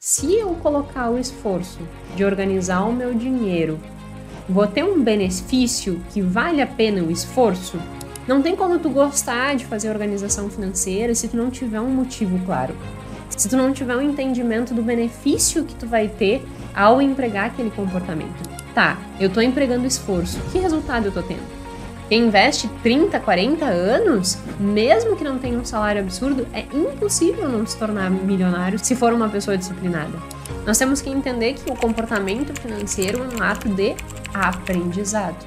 se eu colocar o esforço de organizar o meu dinheiro, vou ter um benefício que vale a pena o esforço? Não tem como tu gostar de fazer organização financeira se tu não tiver um motivo claro. Se tu não tiver um entendimento do benefício que tu vai ter ao empregar aquele comportamento. Tá, eu tô empregando esforço. Que resultado eu tô tendo? Quem investe 30, 40 anos, mesmo que não tenha um salário absurdo, é impossível não se tornar milionário se for uma pessoa disciplinada. Nós temos que entender que o comportamento financeiro é um ato de aprendizado.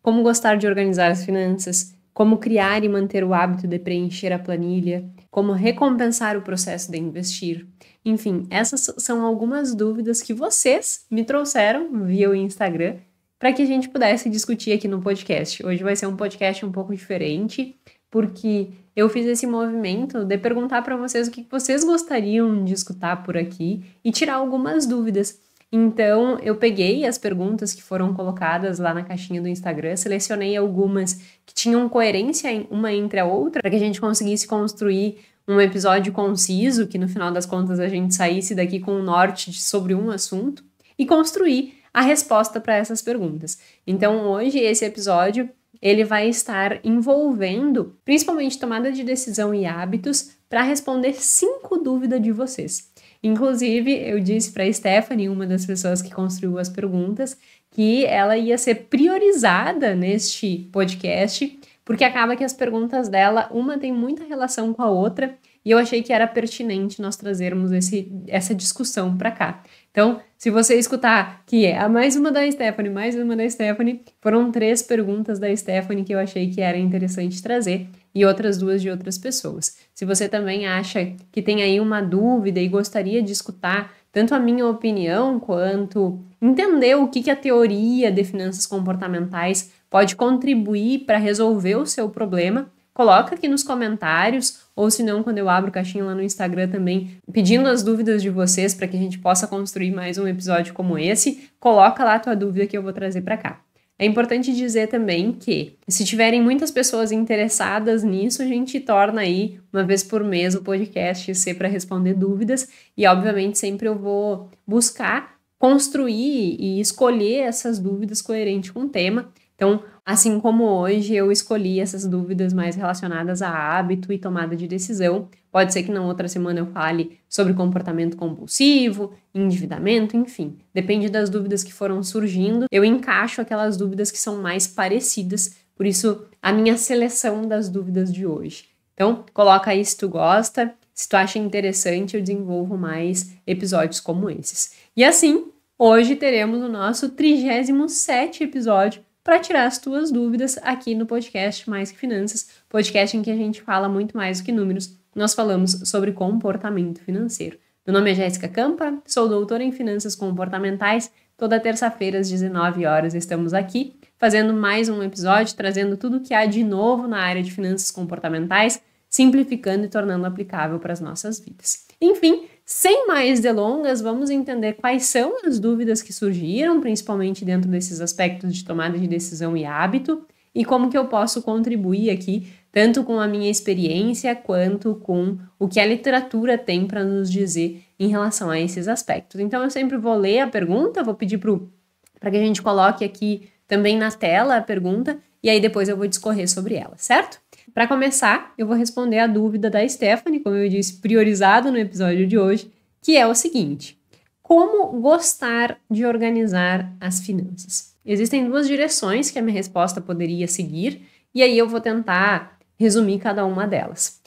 Como gostar de organizar as finanças, como criar e manter o hábito de preencher a planilha, como recompensar o processo de investir. Enfim, essas são algumas dúvidas que vocês me trouxeram via o Instagram para que a gente pudesse discutir aqui no podcast. Hoje vai ser um podcast um pouco diferente, porque eu fiz esse movimento de perguntar para vocês o que vocês gostariam de escutar por aqui e tirar algumas dúvidas. Então, eu peguei as perguntas que foram colocadas lá na caixinha do Instagram, selecionei algumas que tinham coerência uma entre a outra, para que a gente conseguisse construir um episódio conciso, que no final das contas a gente saísse daqui com um norte sobre um assunto, e construir a resposta para essas perguntas. Então, hoje esse episódio ele vai estar envolvendo principalmente tomada de decisão e hábitos para responder cinco dúvidas de vocês. Inclusive, eu disse para Stephanie, uma das pessoas que construiu as perguntas, que ela ia ser priorizada neste podcast, porque acaba que as perguntas dela, uma tem muita relação com a outra, e eu achei que era pertinente nós trazermos esse, essa discussão para cá. Então, se você escutar que é a mais uma da Stephanie, mais uma da Stephanie, foram três perguntas da Stephanie que eu achei que era interessante trazer e outras duas de outras pessoas. Se você também acha que tem aí uma dúvida e gostaria de escutar tanto a minha opinião quanto entender o que, que a teoria de finanças comportamentais pode contribuir para resolver o seu problema, coloca aqui nos comentários, ou se não, quando eu abro caixinha lá no Instagram também, pedindo as dúvidas de vocês para que a gente possa construir mais um episódio como esse, coloca lá a tua dúvida que eu vou trazer para cá. É importante dizer também que, se tiverem muitas pessoas interessadas nisso, a gente torna aí, uma vez por mês, o podcast ser para responder dúvidas, e obviamente sempre eu vou buscar construir e escolher essas dúvidas coerentes com o tema. Então, assim como hoje eu escolhi essas dúvidas mais relacionadas a hábito e tomada de decisão, pode ser que na outra semana eu fale sobre comportamento compulsivo, endividamento, enfim. Depende das dúvidas que foram surgindo, eu encaixo aquelas dúvidas que são mais parecidas, por isso a minha seleção das dúvidas de hoje. Então, coloca aí se tu gosta, se tu acha interessante, eu desenvolvo mais episódios como esses. E assim, hoje teremos o nosso 37 episódio para tirar as tuas dúvidas aqui no podcast Mais que Finanças, podcast em que a gente fala muito mais do que números, nós falamos sobre comportamento financeiro. Meu nome é Jéssica Campa, sou doutora em finanças comportamentais. Toda terça-feira às 19 horas estamos aqui fazendo mais um episódio, trazendo tudo o que há de novo na área de finanças comportamentais, simplificando e tornando aplicável para as nossas vidas. Enfim, sem mais delongas, vamos entender quais são as dúvidas que surgiram, principalmente dentro desses aspectos de tomada de decisão e hábito, e como que eu posso contribuir aqui, tanto com a minha experiência quanto com o que a literatura tem para nos dizer em relação a esses aspectos. Então eu sempre vou ler a pergunta, vou pedir para que a gente coloque aqui também na tela a pergunta, e aí depois eu vou discorrer sobre ela, certo? Para começar, eu vou responder a dúvida da Stephanie, como eu disse, priorizado no episódio de hoje, que é o seguinte: como gostar de organizar as finanças? Existem duas direções que a minha resposta poderia seguir, e aí eu vou tentar resumir cada uma delas.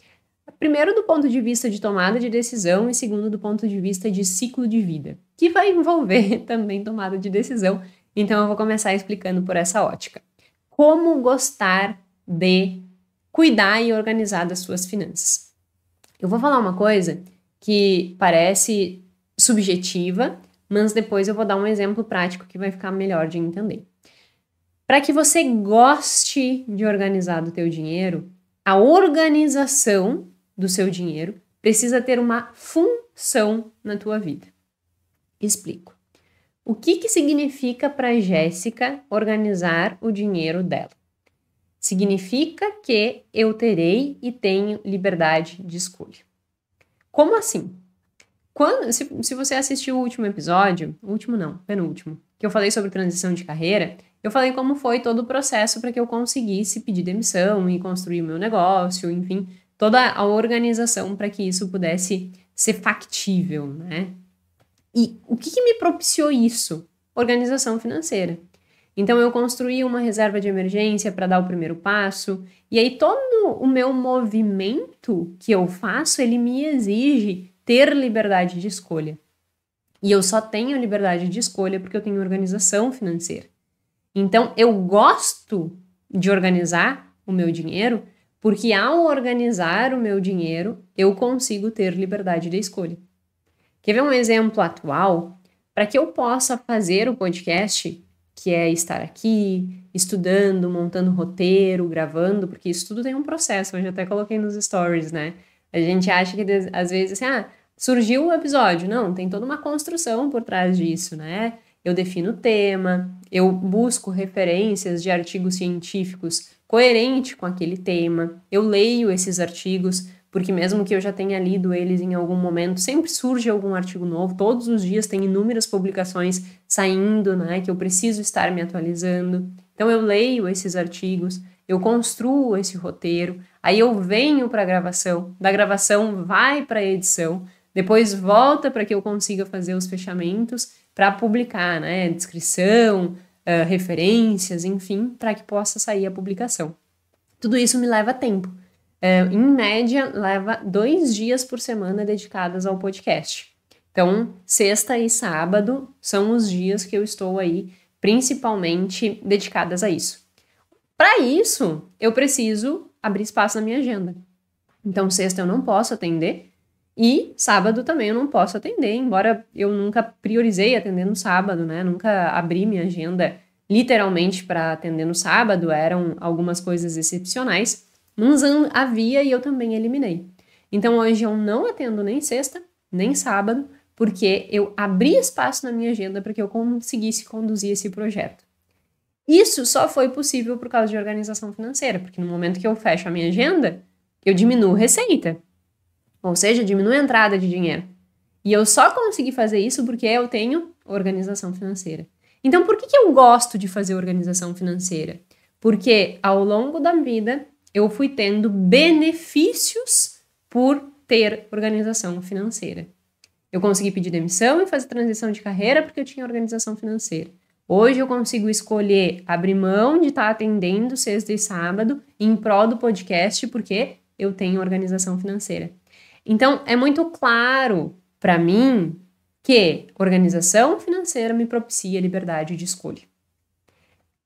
Primeiro, do ponto de vista de tomada de decisão, e segundo, do ponto de vista de ciclo de vida, que vai envolver também tomada de decisão. Então, eu vou começar explicando por essa ótica. Como gostar de cuidar e organizar das suas finanças. Eu vou falar uma coisa que parece subjetiva, mas depois eu vou dar um exemplo prático que vai ficar melhor de entender. Para que você goste de organizar o teu dinheiro, a organização do seu dinheiro precisa ter uma função na tua vida. Explico. O que, que significa para Jéssica organizar o dinheiro dela? Significa que eu terei e tenho liberdade de escolha. Como assim? Quando, se, se você assistiu o último episódio, último não, penúltimo, que eu falei sobre transição de carreira, eu falei como foi todo o processo para que eu conseguisse pedir demissão e construir o meu negócio, enfim, toda a organização para que isso pudesse ser factível, né? E o que, que me propiciou isso? Organização financeira. Então eu construí uma reserva de emergência para dar o primeiro passo, e aí todo o meu movimento que eu faço, ele me exige ter liberdade de escolha. E eu só tenho liberdade de escolha porque eu tenho organização financeira. Então eu gosto de organizar o meu dinheiro, porque ao organizar o meu dinheiro, eu consigo ter liberdade de escolha. Quer ver um exemplo atual? Para que eu possa fazer o podcast, que é estar aqui, estudando, montando roteiro, gravando, porque isso tudo tem um processo, eu já até coloquei nos stories, né? A gente acha que às vezes assim, ah, surgiu o episódio. Não, tem toda uma construção por trás disso, né? Eu defino o tema, eu busco referências de artigos científicos coerente com aquele tema, eu leio esses artigos porque mesmo que eu já tenha lido eles em algum momento, sempre surge algum artigo novo, todos os dias tem inúmeras publicações saindo, né, que eu preciso estar me atualizando. Então eu leio esses artigos, eu construo esse roteiro, aí eu venho para a gravação, da gravação vai para a edição, depois volta para que eu consiga fazer os fechamentos para publicar, né, descrição, uh, referências, enfim, para que possa sair a publicação. Tudo isso me leva tempo. É, em média, leva dois dias por semana dedicados ao podcast. Então, sexta e sábado são os dias que eu estou aí principalmente dedicadas a isso. Para isso, eu preciso abrir espaço na minha agenda. Então, sexta eu não posso atender e sábado também eu não posso atender, embora eu nunca priorizei atender no sábado, né? Nunca abri minha agenda literalmente para atender no sábado, eram algumas coisas excepcionais. Uns havia e eu também eliminei. Então hoje eu não atendo nem sexta, nem sábado, porque eu abri espaço na minha agenda para que eu conseguisse conduzir esse projeto. Isso só foi possível por causa de organização financeira, porque no momento que eu fecho a minha agenda, eu diminuo receita. Ou seja, diminuo a entrada de dinheiro. E eu só consegui fazer isso porque eu tenho organização financeira. Então, por que, que eu gosto de fazer organização financeira? Porque ao longo da vida eu fui tendo benefícios por ter organização financeira. Eu consegui pedir demissão e fazer transição de carreira porque eu tinha organização financeira. Hoje eu consigo escolher abrir mão de estar atendendo sexta e sábado em prol do podcast porque eu tenho organização financeira. Então é muito claro para mim que organização financeira me propicia liberdade de escolha.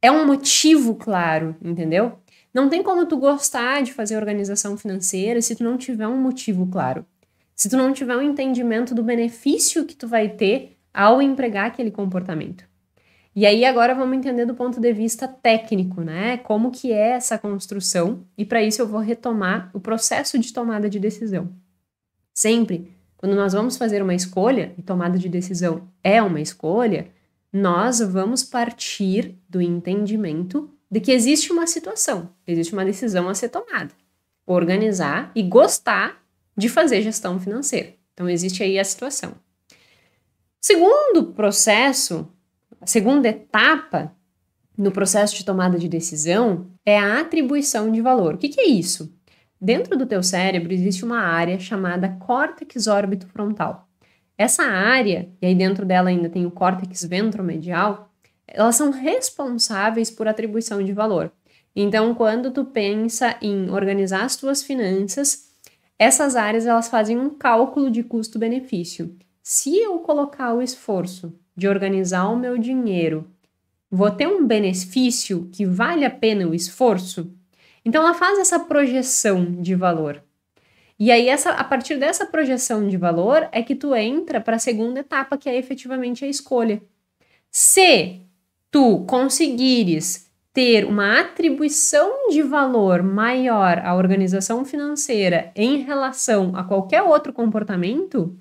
É um motivo claro, entendeu? Não tem como tu gostar de fazer organização financeira se tu não tiver um motivo claro. Se tu não tiver um entendimento do benefício que tu vai ter ao empregar aquele comportamento. E aí agora vamos entender do ponto de vista técnico, né? Como que é essa construção? E para isso eu vou retomar o processo de tomada de decisão. Sempre quando nós vamos fazer uma escolha, e tomada de decisão é uma escolha, nós vamos partir do entendimento de que existe uma situação, existe uma decisão a ser tomada. Organizar e gostar de fazer gestão financeira. Então, existe aí a situação. Segundo processo, a segunda etapa no processo de tomada de decisão é a atribuição de valor. O que, que é isso? Dentro do teu cérebro existe uma área chamada córtex órbito frontal. Essa área, e aí dentro dela ainda tem o córtex ventromedial, elas são responsáveis por atribuição de valor. Então, quando tu pensa em organizar as tuas finanças, essas áreas elas fazem um cálculo de custo-benefício. Se eu colocar o esforço de organizar o meu dinheiro, vou ter um benefício que vale a pena o esforço? Então ela faz essa projeção de valor. E aí, essa, a partir dessa projeção de valor, é que tu entra para a segunda etapa, que é efetivamente a escolha. Se tu conseguires ter uma atribuição de valor maior à organização financeira em relação a qualquer outro comportamento,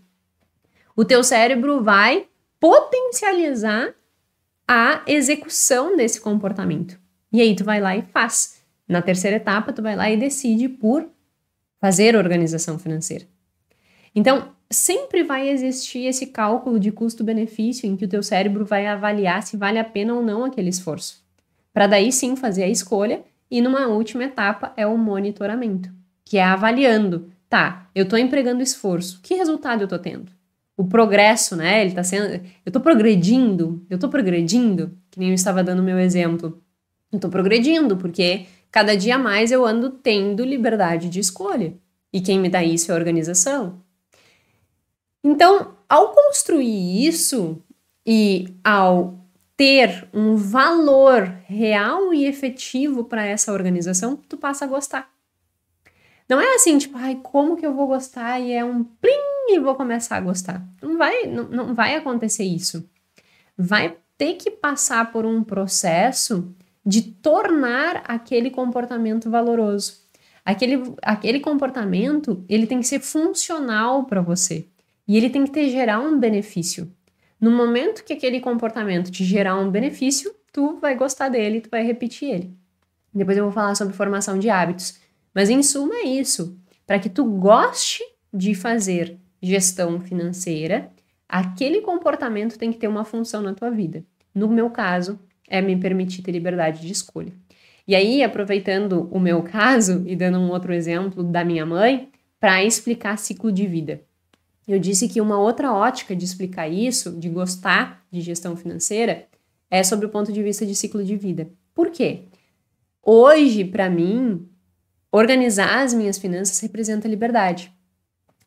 o teu cérebro vai potencializar a execução desse comportamento. E aí tu vai lá e faz. Na terceira etapa, tu vai lá e decide por fazer organização financeira. Então, sempre vai existir esse cálculo de custo-benefício em que o teu cérebro vai avaliar se vale a pena ou não aquele esforço. Para daí sim fazer a escolha e numa última etapa é o monitoramento, que é avaliando, tá, eu estou empregando esforço, que resultado eu estou tendo? O progresso, né? Ele tá sendo, eu estou progredindo, eu estou progredindo, que nem eu estava dando meu exemplo. Eu estou progredindo porque cada dia mais eu ando tendo liberdade de escolha. E quem me dá isso é a organização. Então, ao construir isso e ao ter um valor real e efetivo para essa organização, tu passa a gostar. Não é assim, tipo, ai, como que eu vou gostar e é um plim e vou começar a gostar. Não vai, não, não vai acontecer isso. Vai ter que passar por um processo de tornar aquele comportamento valoroso. Aquele, aquele comportamento, ele tem que ser funcional para você. E ele tem que te gerar um benefício. No momento que aquele comportamento te gerar um benefício, tu vai gostar dele, tu vai repetir ele. Depois eu vou falar sobre formação de hábitos. Mas em suma é isso. Para que tu goste de fazer gestão financeira, aquele comportamento tem que ter uma função na tua vida. No meu caso, é me permitir ter liberdade de escolha. E aí, aproveitando o meu caso e dando um outro exemplo da minha mãe, para explicar ciclo de vida. Eu disse que uma outra ótica de explicar isso, de gostar de gestão financeira, é sobre o ponto de vista de ciclo de vida. Por quê? Hoje, para mim, organizar as minhas finanças representa liberdade.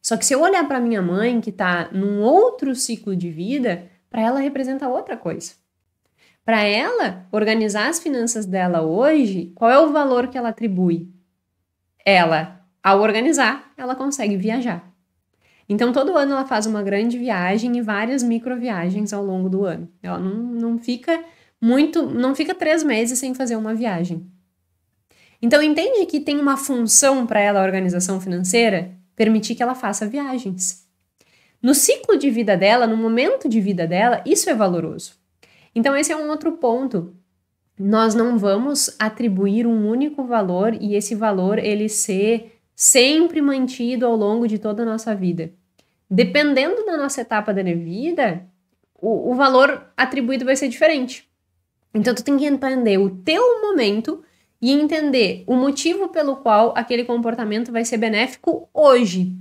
Só que se eu olhar para minha mãe, que está num outro ciclo de vida, para ela representa outra coisa. Para ela, organizar as finanças dela hoje, qual é o valor que ela atribui? Ela, ao organizar, ela consegue viajar. Então, todo ano ela faz uma grande viagem e várias microviagens ao longo do ano. Ela não, não fica muito, não fica três meses sem fazer uma viagem. Então, entende que tem uma função para ela a organização financeira? Permitir que ela faça viagens. No ciclo de vida dela, no momento de vida dela, isso é valoroso. Então, esse é um outro ponto. Nós não vamos atribuir um único valor e esse valor ele ser sempre mantido ao longo de toda a nossa vida. Dependendo da nossa etapa da vida, o, o valor atribuído vai ser diferente. Então, tu tem que entender o teu momento e entender o motivo pelo qual aquele comportamento vai ser benéfico hoje.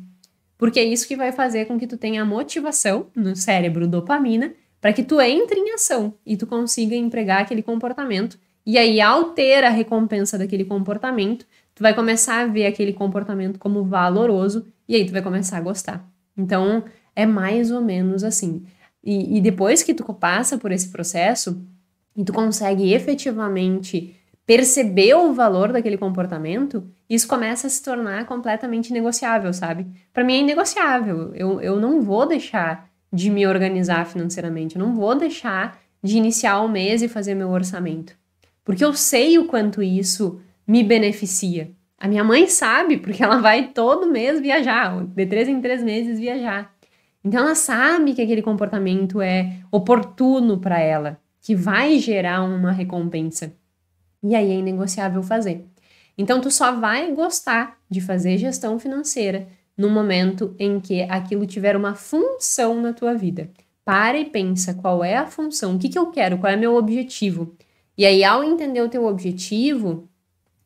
Porque é isso que vai fazer com que tu tenha a motivação no cérebro, dopamina, para que tu entre em ação e tu consiga empregar aquele comportamento. E aí, ao ter a recompensa daquele comportamento, tu vai começar a ver aquele comportamento como valoroso e aí tu vai começar a gostar. Então, é mais ou menos assim. E, e depois que tu passa por esse processo e tu consegue efetivamente perceber o valor daquele comportamento, isso começa a se tornar completamente negociável, sabe? Para mim é inegociável. Eu, eu não vou deixar de me organizar financeiramente, eu não vou deixar de iniciar o mês e fazer meu orçamento. Porque eu sei o quanto isso me beneficia. A minha mãe sabe, porque ela vai todo mês viajar, de três em três meses viajar. Então ela sabe que aquele comportamento é oportuno para ela, que vai gerar uma recompensa. E aí é inegociável fazer. Então tu só vai gostar de fazer gestão financeira no momento em que aquilo tiver uma função na tua vida. Para e pensa qual é a função, o que, que eu quero, qual é meu objetivo. E aí, ao entender o teu objetivo,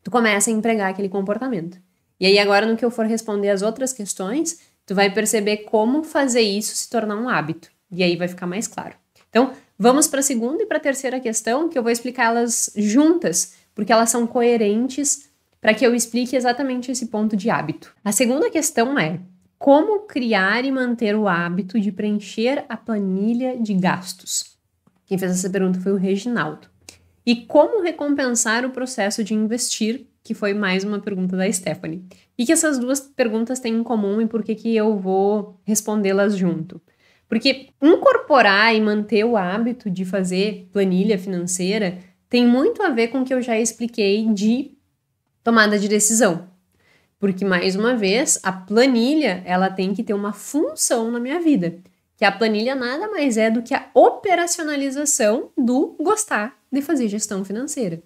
tu começa a empregar aquele comportamento. E aí agora no que eu for responder as outras questões, tu vai perceber como fazer isso se tornar um hábito. E aí vai ficar mais claro. Então, vamos para a segunda e para a terceira questão, que eu vou explicá-las juntas, porque elas são coerentes para que eu explique exatamente esse ponto de hábito. A segunda questão é: como criar e manter o hábito de preencher a planilha de gastos? Quem fez essa pergunta foi o Reginaldo. E como recompensar o processo de investir, que foi mais uma pergunta da Stephanie. E que essas duas perguntas têm em comum e por que, que eu vou respondê-las junto? Porque incorporar e manter o hábito de fazer planilha financeira tem muito a ver com o que eu já expliquei de tomada de decisão. Porque, mais uma vez, a planilha ela tem que ter uma função na minha vida. Que a planilha nada mais é do que a operacionalização do gostar de fazer gestão financeira.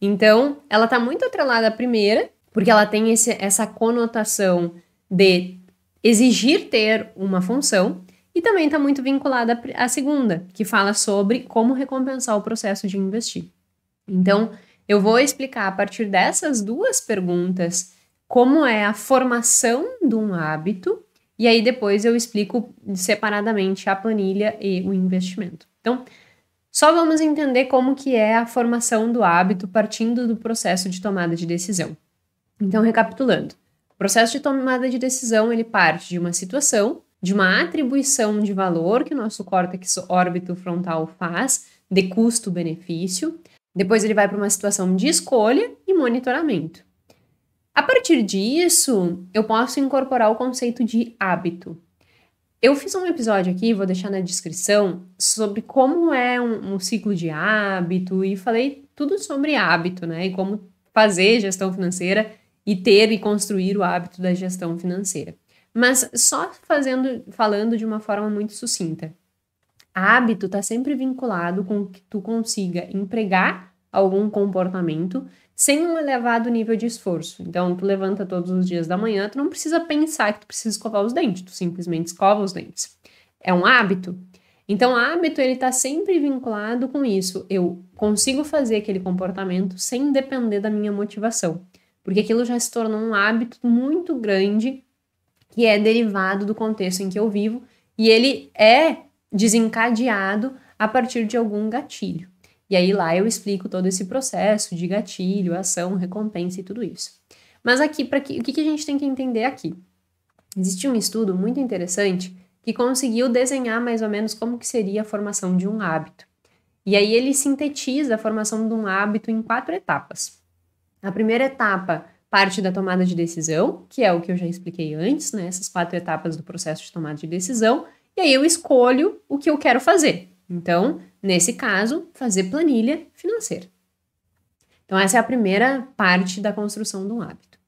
Então, ela está muito atrelada à primeira, porque ela tem esse, essa conotação de exigir ter uma função e também está muito vinculada à segunda, que fala sobre como recompensar o processo de investir. Então, eu vou explicar a partir dessas duas perguntas como é a formação de um hábito e aí depois eu explico separadamente a planilha e o investimento. Então, só vamos entender como que é a formação do hábito partindo do processo de tomada de decisão. Então, recapitulando, o processo de tomada de decisão ele parte de uma situação, de uma atribuição de valor que o nosso córtex órbito frontal faz, de custo-benefício. Depois ele vai para uma situação de escolha e monitoramento. A partir disso, eu posso incorporar o conceito de hábito. Eu fiz um episódio aqui, vou deixar na descrição, sobre como é um, um, ciclo de hábito e falei tudo sobre hábito, né? E como fazer gestão financeira e ter e construir o hábito da gestão financeira. Mas só fazendo, falando de uma forma muito sucinta. Hábito está sempre vinculado com que tu consiga empregar algum comportamento sem um elevado nível de esforço. Então, tu levanta todos os dias da manhã, tu não precisa pensar que tu precisa escovar os dentes, tu simplesmente escova os dentes. É um hábito. Então, o hábito ele está sempre vinculado com isso. Eu consigo fazer aquele comportamento sem depender da minha motivação, porque aquilo já se tornou um hábito muito grande que é derivado do contexto em que eu vivo e ele é desencadeado a partir de algum gatilho. E aí lá eu explico todo esse processo de gatilho, ação, recompensa e tudo isso. Mas aqui, para que, o que, a gente tem que entender aqui? Existe um estudo muito interessante que conseguiu desenhar mais ou menos como que seria a formação de um hábito. E aí ele sintetiza a formação de um hábito em quatro etapas. A primeira etapa parte da tomada de decisão, que é o que eu já expliquei antes, né? Essas quatro etapas do processo de tomada de decisão. E aí eu escolho o que eu quero fazer. Então, nesse caso, fazer planilha financeira. Então, essa é a primeira parte da construção de um hábito.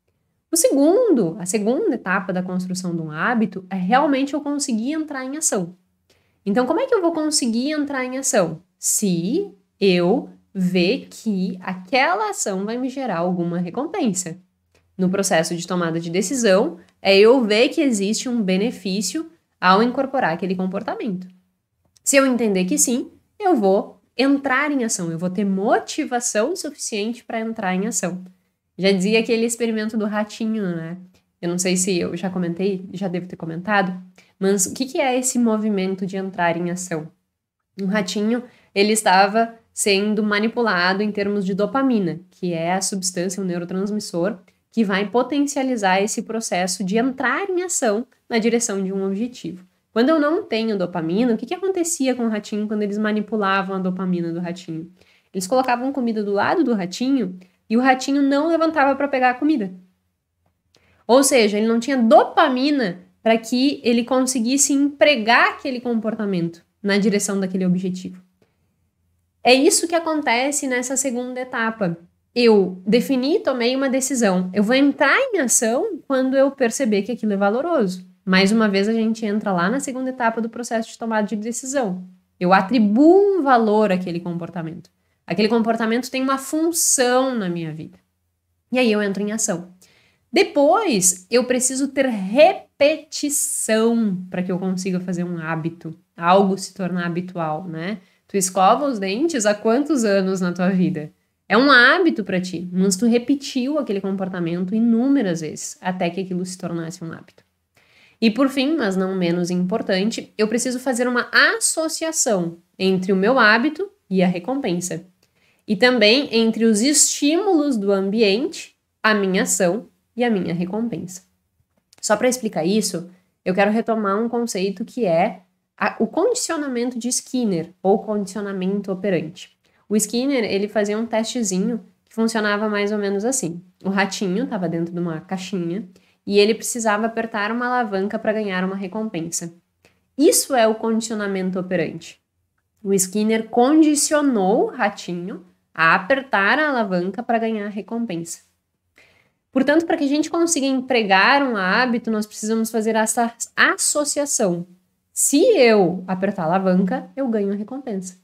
O segundo, a segunda etapa da construção de um hábito é realmente eu conseguir entrar em ação. Então, como é que eu vou conseguir entrar em ação? Se eu ver que aquela ação vai me gerar alguma recompensa. No processo de tomada de decisão, é eu ver que existe um benefício ao incorporar aquele comportamento. Se eu entender que sim, eu vou entrar em ação, eu vou ter motivação suficiente para entrar em ação. Já dizia aquele experimento do ratinho, né? Eu não sei se eu já comentei, já devo ter comentado, mas o que, que é esse movimento de entrar em ação? Um ratinho, ele estava sendo manipulado em termos de dopamina, que é a substância, o neurotransmissor, que vai potencializar esse processo de entrar em ação na direção de um objetivo. Quando eu não tenho dopamina, o que, que acontecia com o ratinho quando eles manipulavam a dopamina do ratinho? Eles colocavam comida do lado do ratinho e o ratinho não levantava para pegar a comida. Ou seja, ele não tinha dopamina para que ele conseguisse empregar aquele comportamento na direção daquele objetivo. É isso que acontece nessa segunda etapa. Eu defini, tomei uma decisão. Eu vou entrar em ação quando eu perceber que aquilo é valoroso. Mais uma vez, a gente entra lá na segunda etapa do processo de tomada de decisão. Eu atribuo um valor àquele comportamento. Aquele comportamento tem uma função na minha vida. E aí eu entro em ação. Depois, eu preciso ter repetição para que eu consiga fazer um hábito, algo se tornar habitual, né? Tu escova os dentes há quantos anos na tua vida? É um hábito para ti, mas tu repetiu aquele comportamento inúmeras vezes até que aquilo se tornasse um hábito. E por fim, mas não menos importante, eu preciso fazer uma associação entre o meu hábito e a recompensa. E também entre os estímulos do ambiente, a minha ação e a minha recompensa. Só para explicar isso, eu quero retomar um conceito que é a, o condicionamento de Skinner, ou condicionamento operante. O Skinner, ele fazia um testezinho que funcionava mais ou menos assim. O ratinho estava dentro de uma caixinha e ele precisava apertar uma alavanca para ganhar uma recompensa. Isso é o condicionamento operante. O Skinner condicionou o ratinho a apertar a alavanca para ganhar a recompensa. Portanto, para que a gente consiga empregar um hábito, nós precisamos fazer essa associação. Se eu apertar a alavanca, eu ganho a recompensa.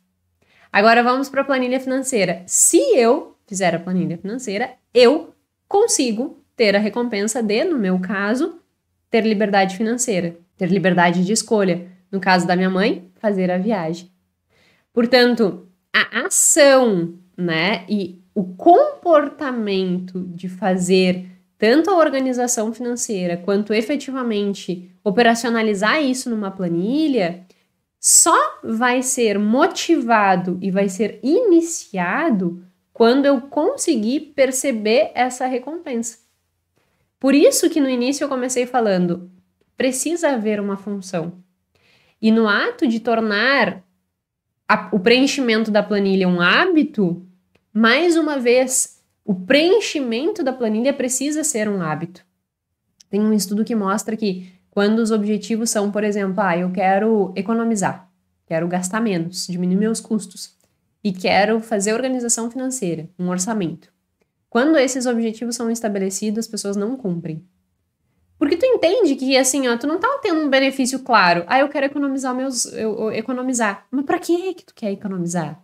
Agora vamos para a planilha financeira. Se eu fizer a planilha financeira, eu consigo ter a recompensa de, no meu caso, ter liberdade financeira, ter liberdade de escolha. No caso da minha mãe, fazer a viagem. Portanto, a ação, né, e o comportamento de fazer tanto a organização financeira quanto efetivamente operacionalizar isso numa planilha só vai ser motivado e vai ser iniciado quando eu conseguir perceber essa recompensa. Por isso que no início eu comecei falando, precisa haver uma função. E no ato de tornar a, o preenchimento da planilha um hábito, mais uma vez, o preenchimento da planilha precisa ser um hábito. Tem um estudo que mostra que quando os objetivos são, por exemplo, ah, eu quero economizar, quero gastar menos, diminuir meus custos e quero fazer organização financeira, um orçamento. Quando esses objetivos são estabelecidos, as pessoas não cumprem. Porque tu entende que, assim, ó, tu não tá tendo um benefício claro. Ah, eu quero economizar meus. Eu, eu, economizar. Mas pra que que tu quer economizar?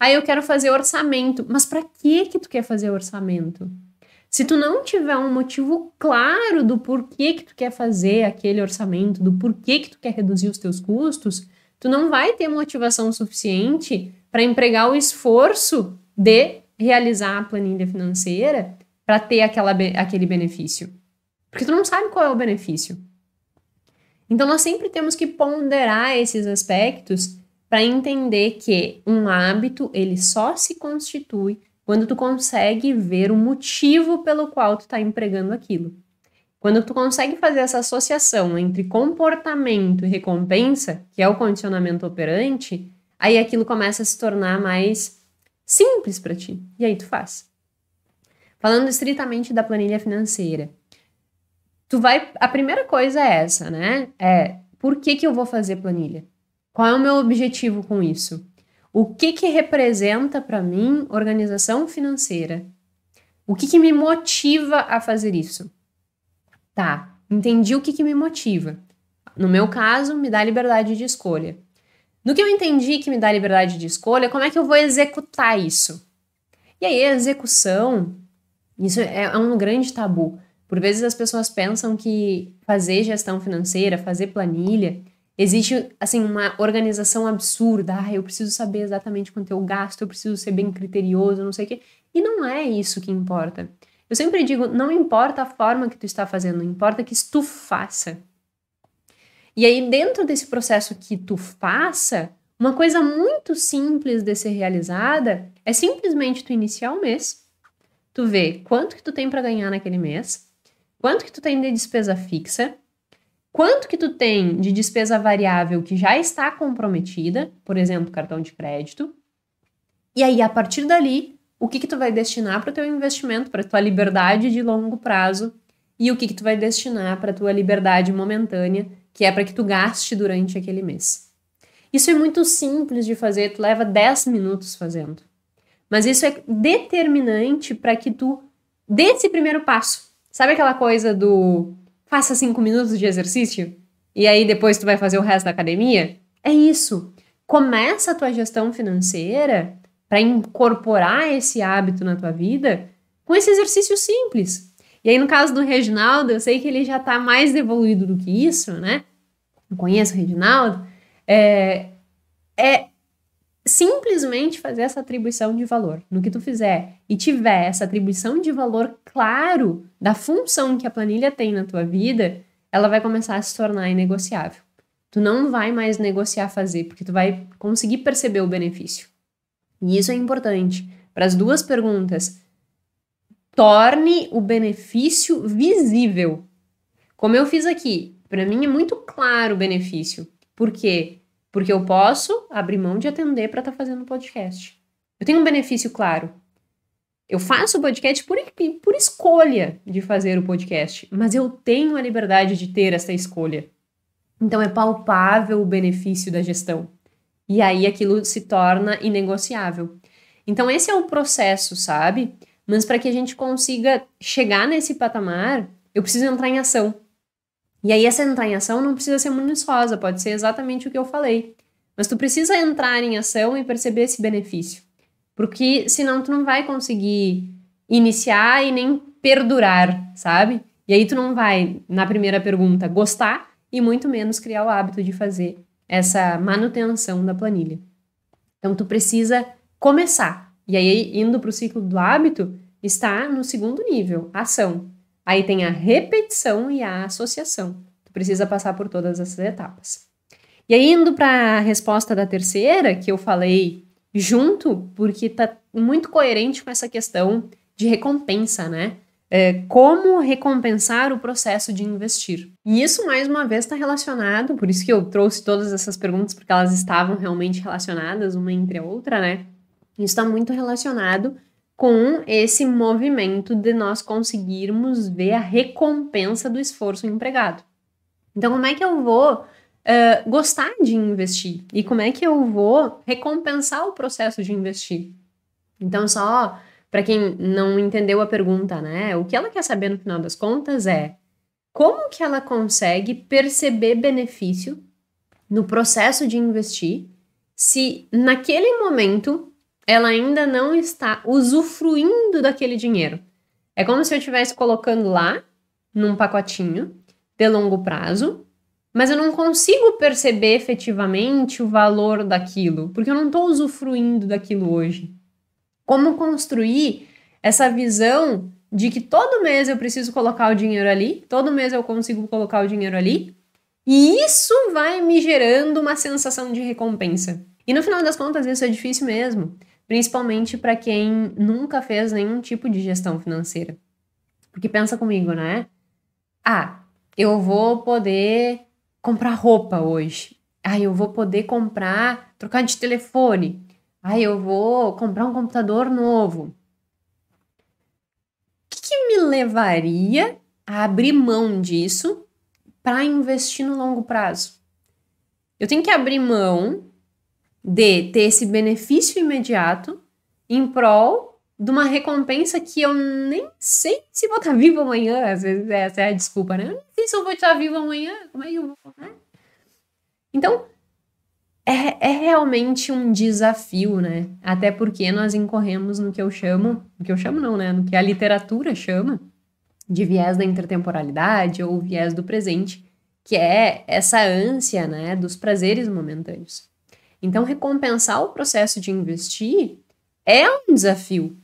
Ah, eu quero fazer orçamento. Mas pra que que tu quer fazer orçamento? Se tu não tiver um motivo claro do porquê que tu quer fazer aquele orçamento, do porquê que tu quer reduzir os teus custos, tu não vai ter motivação suficiente para empregar o esforço de realizar a planilha financeira para ter aquela, aquele benefício. Porque tu não sabe qual é o benefício. Então, nós sempre temos que ponderar esses aspectos para entender que um hábito ele só se constitui quando tu consegue ver o motivo pelo qual tu está empregando aquilo. Quando tu consegue fazer essa associação entre comportamento e recompensa, que é o condicionamento operante, aí aquilo começa a se tornar mais simples para ti. E aí tu faz. Falando estritamente da planilha financeira, tu vai. A primeira coisa é essa, né? É por que, que eu vou fazer planilha? Qual é o meu objetivo com isso? O que que representa para mim organização financeira? O que que me motiva a fazer isso? Tá, entendi o que que me motiva. No meu caso, me dá liberdade de escolha. No que eu entendi que me dá liberdade de escolha, como é que eu vou executar isso? E aí, a execução, isso é, é um grande tabu. Por vezes as pessoas pensam que fazer gestão financeira, fazer planilha, existe assim uma organização absurda. Ah, eu preciso saber exatamente quanto eu gasto, eu preciso ser bem criterioso, não sei o quê. E não é isso que importa. Eu sempre digo, não importa a forma que tu está fazendo, importa que tu faça. E aí, dentro desse processo que tu faça, uma coisa muito simples de ser realizada é simplesmente tu iniciar o mês, tu vê quanto que tu tem para ganhar naquele mês, quanto que tu tem de despesa fixa, quanto que tu tem de despesa variável que já está comprometida, por exemplo, cartão de crédito, e aí a partir dali, o que que tu vai destinar para o teu investimento, para tua liberdade de longo prazo e o que que tu vai destinar para tua liberdade momentânea que é para que tu gaste durante aquele mês. Isso é muito simples de fazer, tu leva 10 minutos fazendo. Mas isso é determinante para que tu dê esse primeiro passo. Sabe aquela coisa do faça 5 minutos de exercício e aí depois tu vai fazer o resto da academia? É isso. Começa a tua gestão financeira para incorporar esse hábito na tua vida com esse exercício simples. E aí, no caso do Reginaldo, eu sei que ele já está mais evoluído do que isso, né? Eu conheço o Reginaldo. É, é simplesmente fazer essa atribuição de valor. No que tu fizer e tiver essa atribuição de valor claro da função que a planilha tem na tua vida, ela vai começar a se tornar inegociável. Tu não vai mais negociar fazer, porque tu vai conseguir perceber o benefício. E isso é importante. Para as duas perguntas, torne o benefício visível. Como eu fiz aqui, para mim é muito claro o benefício. Por quê? Porque eu posso abrir mão de atender para estar tá fazendo podcast. Eu tenho um benefício claro. Eu faço o podcast por, por escolha de fazer o podcast, mas eu tenho a liberdade de ter essa escolha. Então é palpável o benefício da gestão. E aí aquilo se torna inegociável. Então esse é o processo, sabe? Mas para que a gente consiga chegar nesse patamar, eu preciso entrar em ação. E aí essa entrar em ação não precisa ser minuciosa, pode ser exatamente o que eu falei. Mas tu precisa entrar em ação e perceber esse benefício. Porque senão tu não vai conseguir iniciar e nem perdurar, sabe? E aí tu não vai, na primeira pergunta, gostar e muito menos criar o hábito de fazer essa manutenção da planilha. Então tu precisa começar. E aí, indo para o ciclo do hábito, está no segundo nível, ação. Aí tem a repetição e a associação. Tu precisa passar por todas essas etapas. E aí, indo para a resposta da terceira, que eu falei junto, porque tá muito coerente com essa questão de recompensa, né? É, como recompensar o processo de investir. E isso, mais uma vez, está relacionado, por isso que eu trouxe todas essas perguntas, porque elas estavam realmente relacionadas uma entre a outra, né? Isso está muito relacionado com esse movimento de nós conseguirmos ver a recompensa do esforço empregado. Então, como é que eu vou uh, gostar de investir? E como é que eu vou recompensar o processo de investir? Então, só para quem não entendeu a pergunta, né? O que ela quer saber no final das contas é como que ela consegue perceber benefício no processo de investir se naquele momento ela ainda não está usufruindo daquele dinheiro. É como se eu estivesse colocando lá num pacotinho de longo prazo, mas eu não consigo perceber efetivamente o valor daquilo, porque eu não estou usufruindo daquilo hoje. Como construir essa visão de que todo mês eu preciso colocar o dinheiro ali, todo mês eu consigo colocar o dinheiro ali, e isso vai me gerando uma sensação de recompensa. E no final das contas, isso é difícil mesmo principalmente para quem nunca fez nenhum tipo de gestão financeira. Porque pensa comigo, né? Ah, eu vou poder comprar roupa hoje. Ah, eu vou poder comprar, trocar de telefone. Ah, eu vou comprar um computador novo. O que, que me levaria a abrir mão disso para investir no longo prazo? Eu tenho que abrir mão de ter esse benefício imediato em prol de uma recompensa que eu nem sei se vou estar vivo amanhã. Às vezes essa é a desculpa, né? Eu nem sei se eu vou estar vivo amanhã. Como é que eu vou. Né? Então, é, é realmente um desafio, né? Até porque nós incorremos no que eu chamo, no que eu chamo não, né? No que a literatura chama de viés da intertemporalidade ou viés do presente, que é essa ânsia, né, dos prazeres momentâneos. Então, recompensar o processo de investir é um desafio,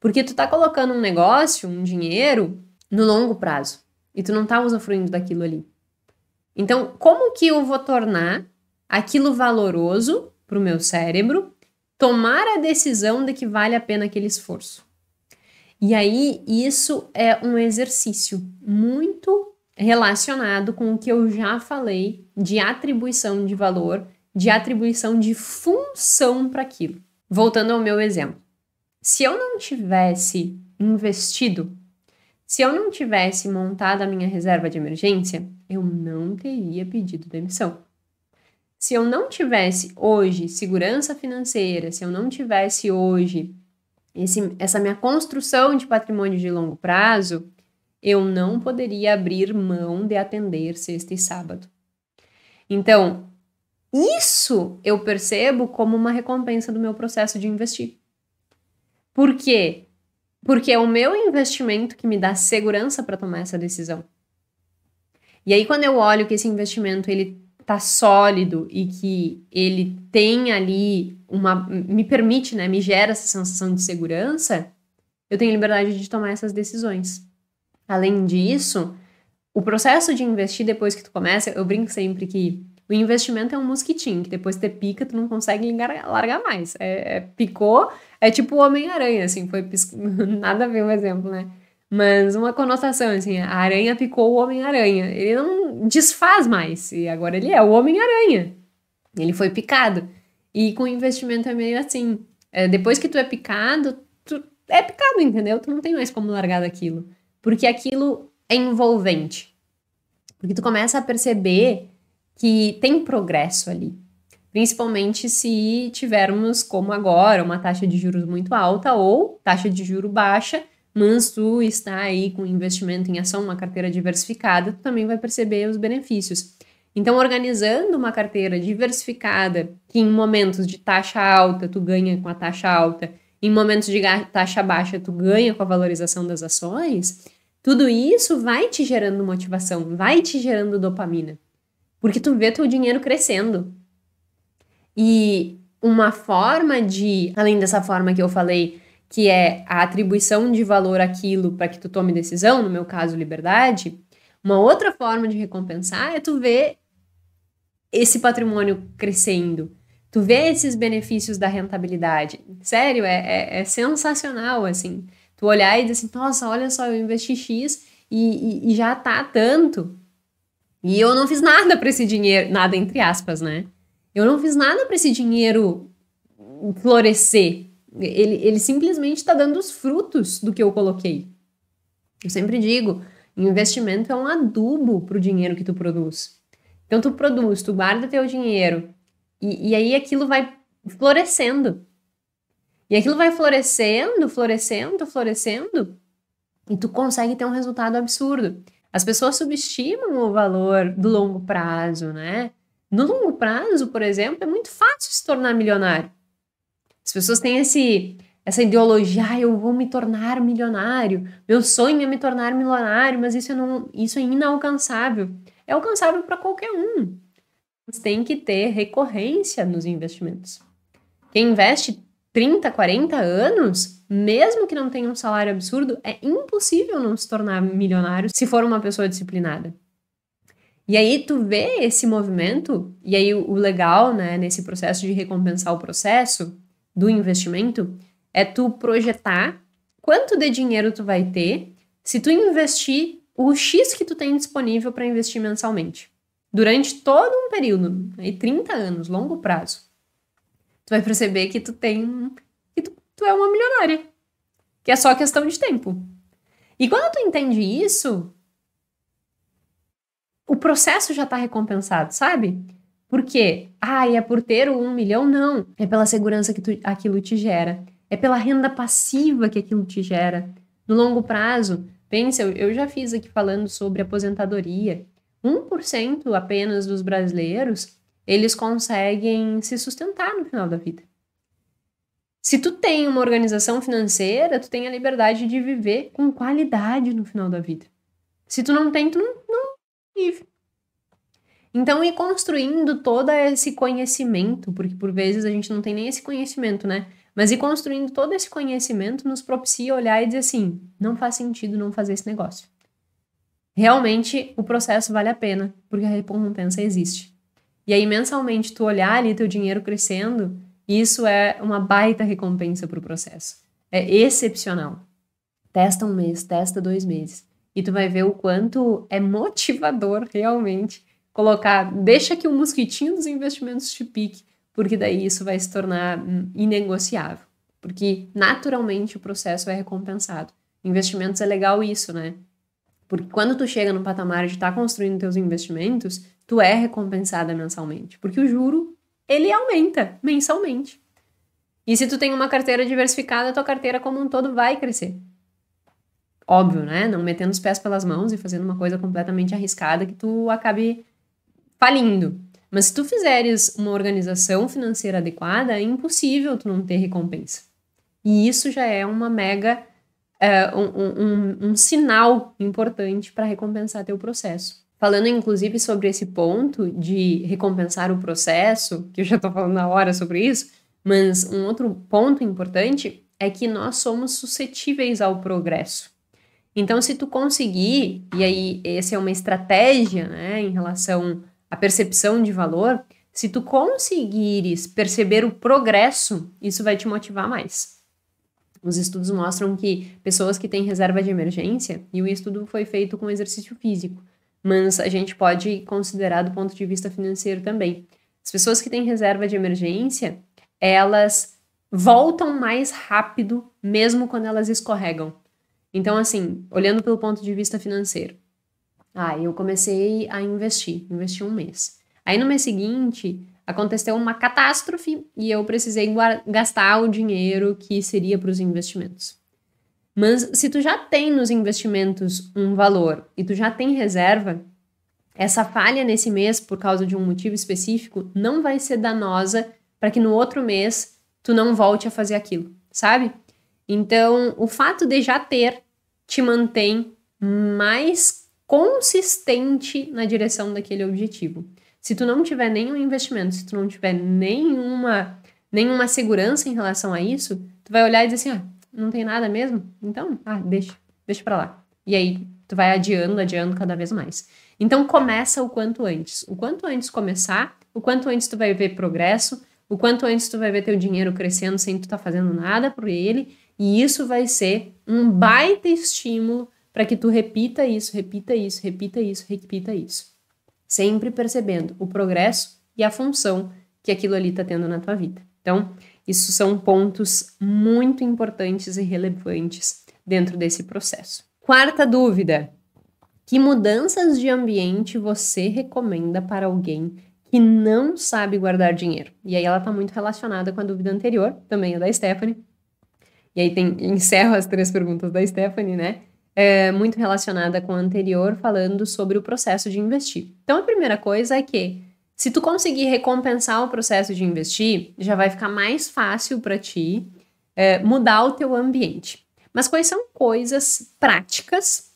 porque tu tá colocando um negócio, um dinheiro, no longo prazo e tu não tá usufruindo daquilo ali. Então, como que eu vou tornar aquilo valoroso para o meu cérebro tomar a decisão de que vale a pena aquele esforço? E aí, isso é um exercício muito relacionado com o que eu já falei de atribuição de valor de atribuição de função para aquilo. Voltando ao meu exemplo. Se eu não tivesse investido, se eu não tivesse montado a minha reserva de emergência, eu não teria pedido demissão. Se eu não tivesse hoje segurança financeira, se eu não tivesse hoje esse, essa minha construção de patrimônio de longo prazo, eu não poderia abrir mão de atender sexta e sábado. Então, isso eu percebo como uma recompensa do meu processo de investir. Por quê? Porque é o meu investimento que me dá segurança para tomar essa decisão. E aí quando eu olho que esse investimento ele tá sólido e que ele tem ali uma me permite, né, me gera essa sensação de segurança, eu tenho liberdade de tomar essas decisões. Além disso, o processo de investir depois que tu começa, eu brinco sempre que o investimento é um mosquitinho, que depois te pica, tu não consegue largar mais. É, é picou, é tipo o Homem-Aranha, assim, foi nada a ver o exemplo, né? Mas uma conotação, assim, a aranha picou o Homem-Aranha. Ele não desfaz mais, e agora ele é o Homem-Aranha. Ele foi picado. E com investimento é meio assim, é, depois que tu é picado, tu é picado, entendeu? Tu não tem mais como largar daquilo. Porque aquilo é envolvente. Porque tu começa a perceber que tem progresso ali. Principalmente se tivermos, como agora, uma taxa de juros muito alta ou taxa de juro baixa, mas tu está aí com investimento em ação, uma carteira diversificada, tu também vai perceber os benefícios. Então, organizando uma carteira diversificada, que em momentos de taxa alta tu ganha com a taxa alta, em momentos de taxa baixa tu ganha com a valorização das ações, Tudo isso vai te gerando motivação, vai te gerando dopamina. Porque tu vê teu dinheiro crescendo. E uma forma de, além dessa forma que eu falei, que é a atribuição de valor àquilo para que tu tome decisão, no meu caso, liberdade, uma outra forma de recompensar é tu ver esse patrimônio crescendo, tu vê esses benefícios da rentabilidade. Sério, é, é, é sensacional, assim. Tu olhar e dizer assim, nossa, olha só, eu investi X e, e, e já tá tanto. E eu não fiz nada para esse dinheiro, nada entre aspas, né? Eu não fiz nada para esse dinheiro florescer. Ele, ele simplesmente está dando os frutos do que eu coloquei. Eu sempre digo, investimento é um adubo para o dinheiro que tu produz. Então tu produz, tu guarda teu dinheiro e, e aí aquilo vai florescendo. E aquilo vai florescendo, florescendo, florescendo e tu consegue ter um resultado absurdo. As pessoas subestimam o valor do longo prazo, né? No longo prazo, por exemplo, é muito fácil se tornar milionário. As pessoas têm esse, essa ideologia, ah, eu vou me tornar milionário, meu sonho é me tornar milionário, mas isso é, não, isso é inalcançável. É alcançável para qualquer um. Mas tem que ter recorrência nos investimentos. Quem investe 30, 40 anos, mesmo que não tenha um salário absurdo, é impossível não se tornar milionário se for uma pessoa disciplinada. E aí tu vê esse movimento, e aí o legal, né, nesse processo de recompensar o processo do investimento, é tu projetar quanto de dinheiro tu vai ter se tu investir o X que tu tem disponível para investir mensalmente. Durante todo um período, aí 30 anos, longo prazo. Tu vai perceber que tu tem. que tu, tu é uma milionária. Que é só questão de tempo. E quando tu entende isso, o processo já está recompensado, sabe? Por quê? Ah, é por ter o um milhão? Não. É pela segurança que tu, aquilo te gera. É pela renda passiva que aquilo te gera. No longo prazo, pensa, eu, eu já fiz aqui falando sobre aposentadoria. 1% apenas dos brasileiros, eles conseguem se sustentar no final da vida. Se tu tem uma organização financeira, tu tem a liberdade de viver com qualidade no final da vida. Se tu não tem, tu não, não vive. Então, ir construindo todo esse conhecimento, porque por vezes a gente não tem nem esse conhecimento, né? Mas ir construindo todo esse conhecimento nos propicia olhar e dizer assim: não faz sentido não fazer esse negócio. Realmente o processo vale a pena, porque a recompensa existe. E aí, mensalmente, tu olhar ali teu dinheiro crescendo, isso é uma baita recompensa para o processo. É excepcional. Testa um mês, testa dois meses e tu vai ver o quanto é motivador realmente colocar, deixa que o mosquitinho dos investimentos te pique, porque daí isso vai se tornar hum, inegociável, porque naturalmente o processo é recompensado. Investimentos é legal isso, né? Porque quando tu chega no patamar de estar tá construindo teus investimentos, tu é recompensada mensalmente, porque o juro ele aumenta mensalmente. E se tu tem uma carteira diversificada, tua carteira como um todo vai crescer. Óbvio, né? Não metendo os pés pelas mãos e fazendo uma coisa completamente arriscada que tu acabe falindo. Mas se tu fizeres uma organização financeira adequada, é impossível tu não ter recompensa. E isso já é uma mega é, um, um, um, sinal importante para recompensar teu processo. Falando inclusive sobre esse ponto de recompensar o processo, que eu já estou falando na hora sobre isso, mas um outro ponto importante é que nós somos suscetíveis ao progresso. Então, se tu conseguir, e aí essa é uma estratégia, né, em relação à percepção de valor, se tu conseguires perceber o progresso, isso vai te motivar mais. Os estudos mostram que pessoas que têm reserva de emergência, e o estudo foi feito com exercício físico, mas a gente pode considerar do ponto de vista financeiro também. As pessoas que têm reserva de emergência, elas voltam mais rápido, mesmo quando elas escorregam. Então, assim, olhando pelo ponto de vista financeiro. Ah, eu comecei a investir, investi um mês. Aí no mês seguinte, aconteceu uma catástrofe e eu precisei gastar o dinheiro que seria para os investimentos. Mas se tu já tem nos investimentos um valor e tu já tem reserva, essa falha nesse mês por causa de um motivo específico não vai ser danosa para que no outro mês tu não volte a fazer aquilo, sabe? Então, o fato de já ter te mantém mais consistente na direção daquele objetivo. Se tu não tiver nenhum investimento, se tu não tiver nenhuma, nenhuma segurança em relação a isso, tu vai olhar e dizer assim, ah, não tem nada mesmo? Então, ah, deixa, deixa pra lá. E aí, tu vai adiando, adiando cada vez mais. Então, começa o quanto antes. O quanto antes começar, o quanto antes tu vai ver progresso, o quanto antes tu vai ver teu dinheiro crescendo sem tu tá fazendo nada por ele, e isso vai ser um baita estímulo para que tu repita isso, repita isso, repita isso, repita isso. Sempre percebendo o progresso e a função que aquilo ali está tendo na tua vida. Então, isso são pontos muito importantes e relevantes dentro desse processo. Quarta dúvida: que mudanças de ambiente você recomenda para alguém que não sabe guardar dinheiro? E aí ela está muito relacionada com a dúvida anterior, também a da Stephanie. E aí tem encerro as três perguntas da Stephanie, né? é, muito relacionada com a anterior, falando sobre o processo de investir. Então, a primeira coisa é que, se tu conseguir recompensar o processo de investir, já vai ficar mais fácil para ti é, mudar o teu ambiente. Mas quais são coisas práticas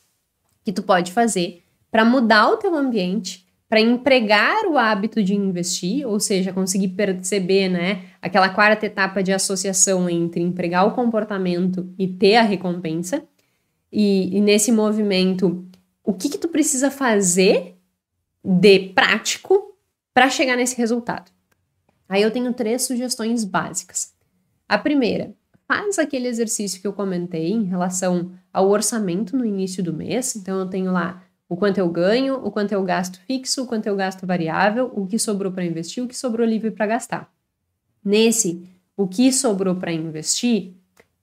que tu pode fazer para mudar o teu ambiente, para empregar o hábito de investir, ou seja, conseguir perceber, né, aquela quarta etapa de associação entre empregar o comportamento e ter a recompensa? e, e nesse movimento, o que, que tu precisa fazer de prático para chegar nesse resultado? Aí eu tenho três sugestões básicas. A primeira, faz aquele exercício que eu comentei em relação ao orçamento no início do mês. Então eu tenho lá o quanto eu ganho, o quanto eu gasto fixo, o quanto eu gasto variável, o que sobrou para investir, o que sobrou livre para gastar. Nesse, o que sobrou para investir,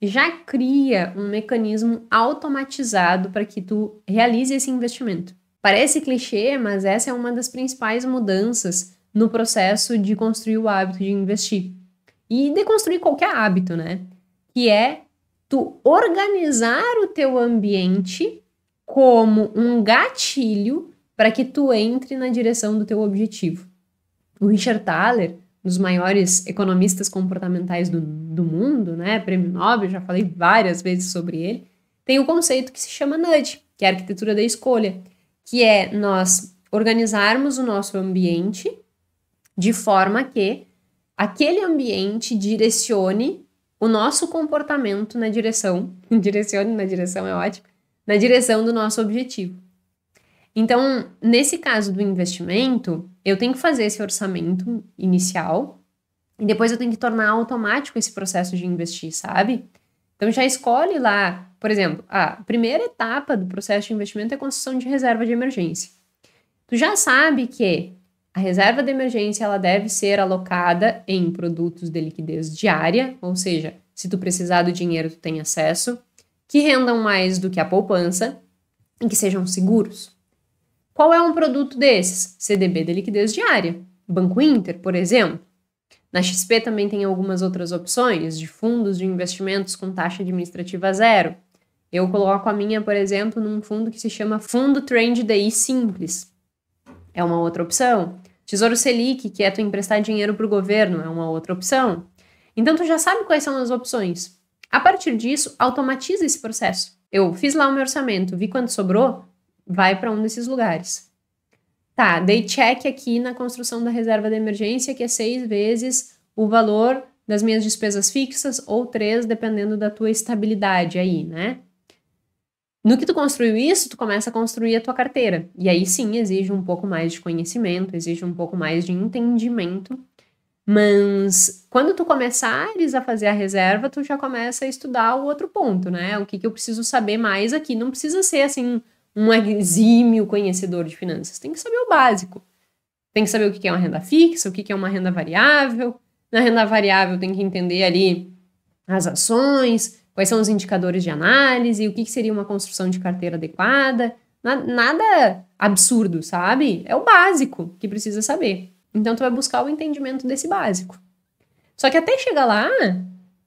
já cria um mecanismo automatizado para que tu realize esse investimento. Parece clichê, mas essa é uma das principais mudanças no processo de construir o hábito de investir. E de construir qualquer hábito, né? Que é tu organizar o teu ambiente como um gatilho para que tu entre na direção do teu objetivo. O Richard Thaler, dos maiores economistas comportamentais do, do mundo, né? Prêmio Nobel, já falei várias vezes sobre ele. Tem o um conceito que se chama nudge, que é a arquitetura da escolha, que é nós organizarmos o nosso ambiente de forma que aquele ambiente direcione o nosso comportamento na direção, direcione na direção é ótimo, na direção do nosso objetivo. Então, nesse caso do investimento, eu tenho que fazer esse orçamento inicial e depois eu tenho que tornar automático esse processo de investir, sabe? Então já escolhe lá, por exemplo, a primeira etapa do processo de investimento é a construção de reserva de emergência. Tu já sabe que a reserva de emergência ela deve ser alocada em produtos de liquidez diária, ou seja, se tu precisar do dinheiro tu tem acesso, que rendam mais do que a poupança e que sejam seguros. Qual é um produto desses? CDB de liquidez diária. Banco Inter, por exemplo. Na XP também tem algumas outras opções de fundos de investimentos com taxa administrativa zero. Eu coloco a minha, por exemplo, num fundo que se chama Fundo Trend DI Simples. É uma outra opção. Tesouro Selic, que é tu emprestar dinheiro para o governo, é uma outra opção. Então tu já sabe quais são as opções. A partir disso, automatiza esse processo. Eu fiz lá o meu orçamento, vi quanto sobrou, vai para um desses lugares. Tá, dei check aqui na construção da reserva de emergência, que é seis vezes o valor das minhas despesas fixas, ou três, dependendo da tua estabilidade aí, né? No que tu construiu isso, tu começa a construir a tua carteira. E aí sim exige um pouco mais de conhecimento, exige um pouco mais de entendimento. Mas quando tu começares a fazer a reserva, tu já começa a estudar o outro ponto, né? O que, que eu preciso saber mais aqui. Não precisa ser assim um exímio conhecedor de finanças. Tem que saber o básico. Tem que saber o que é uma renda fixa, o que é uma renda variável. Na renda variável tem que entender ali as ações, quais são os indicadores de análise, o que seria uma construção de carteira adequada. Nada absurdo, sabe? É o básico que precisa saber. Então tu vai buscar o entendimento desse básico. Só que até chegar lá,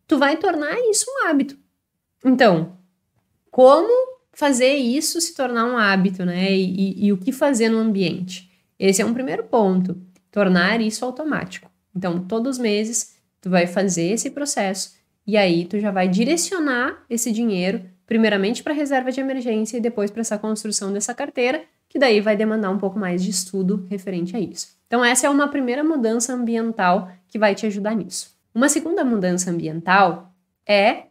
tu vai tornar isso um hábito. Então, como fazer isso se tornar um hábito, né? E, e, e, o que fazer no ambiente. Esse é um primeiro ponto, tornar isso automático. Então, todos os meses, tu vai fazer esse processo e aí tu já vai direcionar esse dinheiro primeiramente para reserva de emergência e depois para essa construção dessa carteira, que daí vai demandar um pouco mais de estudo referente a isso. Então, essa é uma primeira mudança ambiental que vai te ajudar nisso. Uma segunda mudança ambiental é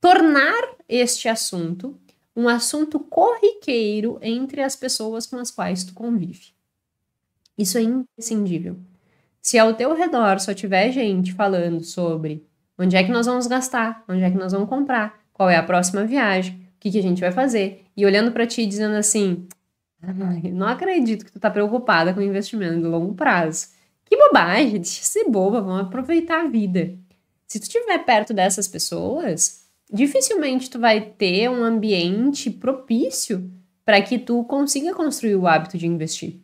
tornar este assunto um assunto corriqueiro entre as pessoas com as quais tu convive. Isso é imprescindível. Se ao teu redor só tiver gente falando sobre onde é que nós vamos gastar, onde é que nós vamos comprar, qual é a próxima viagem, o que, que a gente vai fazer, e olhando para ti dizendo assim: não acredito que tu tá preocupada com investimento de longo prazo. Que bobagem, deixa de ser boba, vamos aproveitar a vida. Se tu estiver perto dessas pessoas, dificilmente tu vai ter um ambiente propício para que tu consiga construir o hábito de investir.